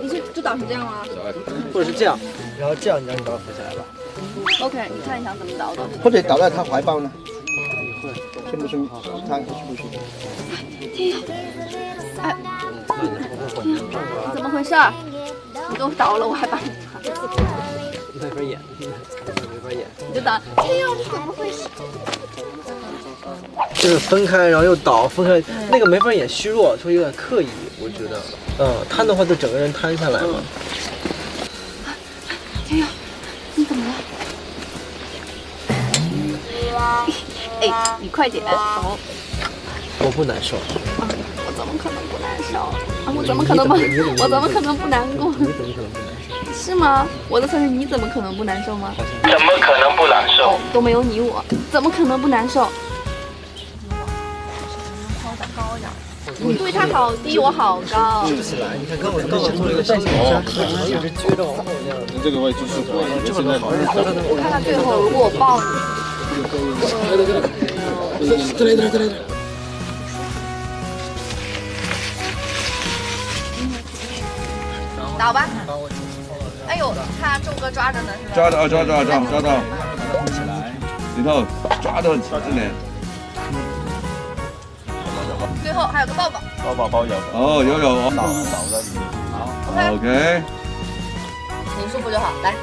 你是就倒成这样吗或者是这样，然后这样，你让你把它扶起来吧。？OK，你看你想怎么倒的？或者倒在他怀抱呢？顺不顺？他舒不舒服？天佑，哎，怎么回事？你都倒了，我还帮你擦，没法演，没法演。你就倒。天佑，你怎么回事？就是分开，然后又倒，分开，那个没法演虚弱，就有点刻意，我觉得。嗯，瘫的话就整个人瘫下来嘛。天佑，你怎么了？哎，你快点走。我不难受，我怎么可能不难受？啊，我怎么可能不？我怎么可能不难过？你怎么可能不难受？是吗？我的测试你怎么可能不难受吗？怎么可能不难受？哦，都没有你我，怎么可能不难受？对他好低，我好高。不起来，你看跟我跟我做了。一个身形相克，一直撅着往后这样。这个位置舒服，这现在我看他最后如果我抱你，再来一点，再来。一点。倒吧。哎呦，看周哥抓着呢，是吧？抓到抓到抓抓到，里头抓到这里。最后还有个抱抱。抱抱抱有。哦，有有。倒倒在里面。好。OK。你舒服就好，来。